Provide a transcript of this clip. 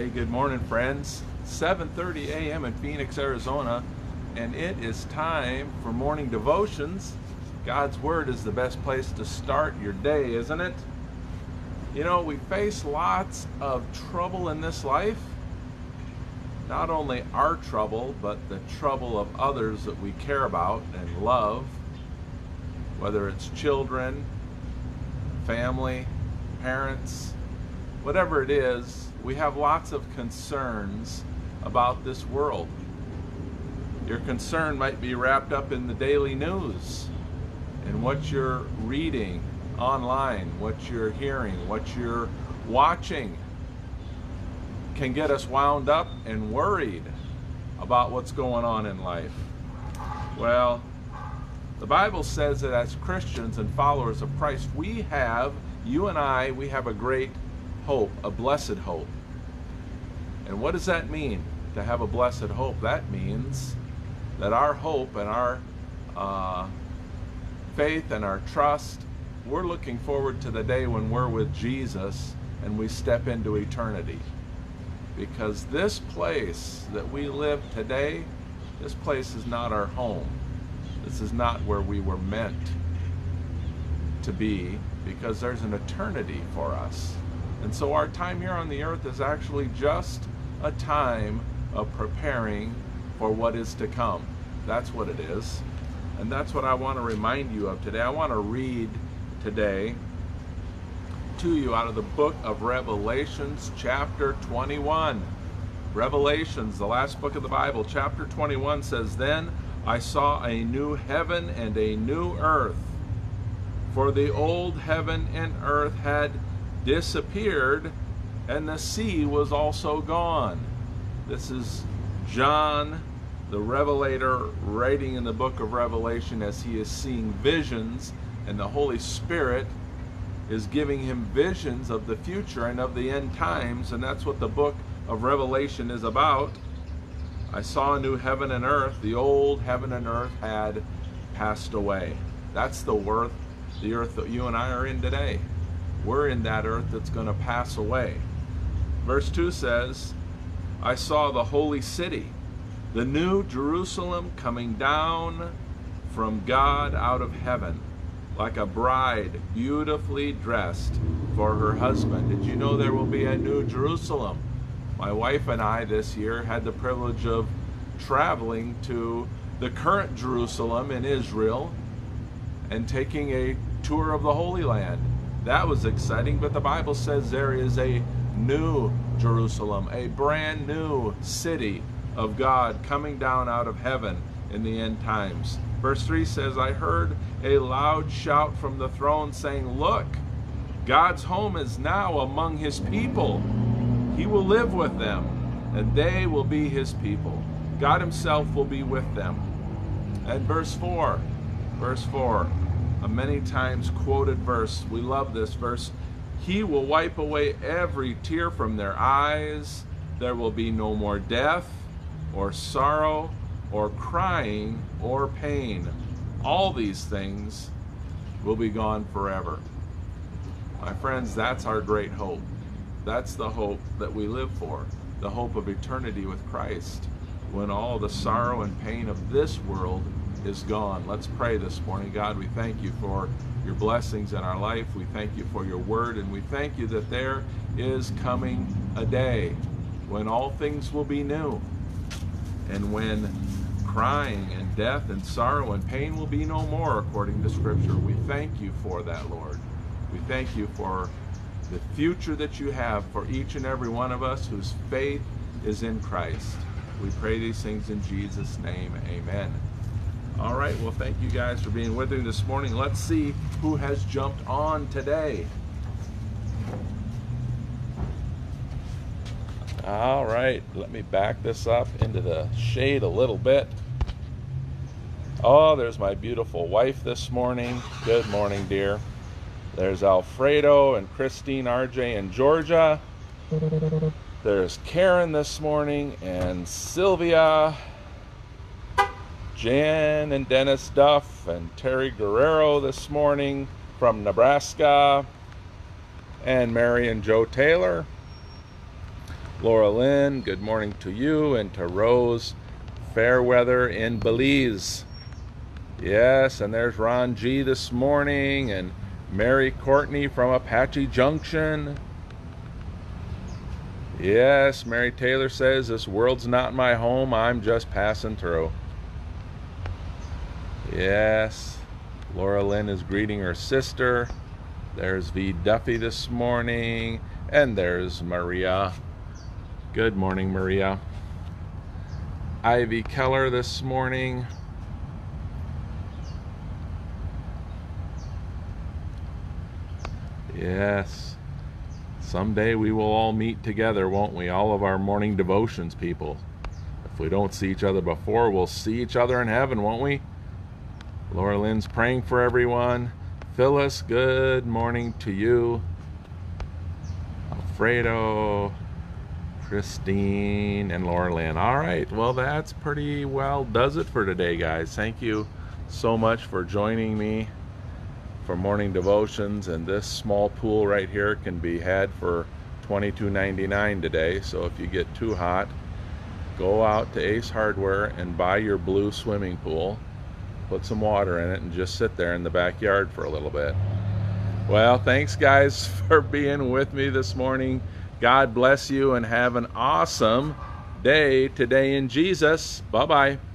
Hey, good morning, friends. 7:30 a.m. in Phoenix, Arizona, and it is time for morning devotions. God's word is the best place to start your day, isn't it? You know, we face lots of trouble in this life. Not only our trouble, but the trouble of others that we care about and love, whether it's children, family, parents, whatever it is, we have lots of concerns about this world. Your concern might be wrapped up in the daily news and what you're reading online, what you're hearing, what you're watching can get us wound up and worried about what's going on in life. Well, the Bible says that as Christians and followers of Christ, we have, you and I, we have a great hope, a blessed hope. And what does that mean, to have a blessed hope? That means that our hope and our uh, faith and our trust, we're looking forward to the day when we're with Jesus and we step into eternity. Because this place that we live today, this place is not our home. This is not where we were meant to be because there's an eternity for us. And so our time here on the earth is actually just a time of preparing for what is to come. That's what it is. And that's what I want to remind you of today. I want to read today to you out of the book of Revelations, chapter 21. Revelations, the last book of the Bible, chapter 21 says, Then I saw a new heaven and a new earth. For the old heaven and earth had disappeared, and the sea was also gone. This is John, the Revelator, writing in the book of Revelation as he is seeing visions, and the Holy Spirit is giving him visions of the future and of the end times, and that's what the book of Revelation is about. I saw a new heaven and earth. The old heaven and earth had passed away. That's the worth, the earth that you and I are in today. We're in that earth that's going to pass away. Verse 2 says, I saw the holy city, the new Jerusalem coming down from God out of heaven, like a bride beautifully dressed for her husband. Did you know there will be a new Jerusalem? My wife and I this year had the privilege of traveling to the current Jerusalem in Israel and taking a tour of the Holy Land. That was exciting, but the Bible says there is a new Jerusalem, a brand new city of God coming down out of heaven in the end times. Verse 3 says, I heard a loud shout from the throne saying, Look, God's home is now among his people. He will live with them, and they will be his people. God himself will be with them. And verse 4, verse 4, a many times quoted verse. We love this verse. He will wipe away every tear from their eyes. There will be no more death, or sorrow, or crying, or pain. All these things will be gone forever. My friends, that's our great hope. That's the hope that we live for, the hope of eternity with Christ, when all the sorrow and pain of this world is gone. Let's pray this morning. God, we thank you for your blessings in our life. We thank you for your word, and we thank you that there is coming a day when all things will be new, and when crying and death and sorrow and pain will be no more, according to Scripture. We thank you for that, Lord. We thank you for the future that you have for each and every one of us whose faith is in Christ. We pray these things in Jesus' name. Amen. All right, well, thank you guys for being with me this morning. Let's see who has jumped on today. All right, let me back this up into the shade a little bit. Oh, there's my beautiful wife this morning. Good morning, dear. There's Alfredo and Christine, RJ, and Georgia. There's Karen this morning and Sylvia Jan and Dennis Duff and Terry Guerrero this morning from Nebraska, and Mary and Joe Taylor. Laura Lynn, good morning to you and to Rose Fairweather in Belize. Yes, and there's Ron G this morning and Mary Courtney from Apache Junction. Yes, Mary Taylor says, This world's not my home, I'm just passing through. Yes, Laura Lynn is greeting her sister. There's V. Duffy this morning. And there's Maria. Good morning, Maria. Ivy Keller this morning. Yes. Someday we will all meet together, won't we? All of our morning devotions people. If we don't see each other before, we'll see each other in heaven, won't we? Laura Lynn's praying for everyone. Phyllis, good morning to you. Alfredo, Christine, and Laura Lynn. All right, well, that's pretty well does it for today, guys. Thank you so much for joining me for morning devotions and this small pool right here can be had for $22.99 today so if you get too hot go out to Ace Hardware and buy your blue swimming pool put some water in it and just sit there in the backyard for a little bit. Well thanks guys for being with me this morning. God bless you and have an awesome day today in Jesus. Bye bye